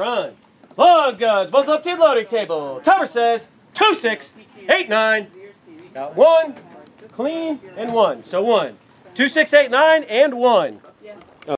run. Log uh, guns, muzzle up to loading table. Tower says two six eight nine. Got one, clean, and one. So one. Two six eight nine and one.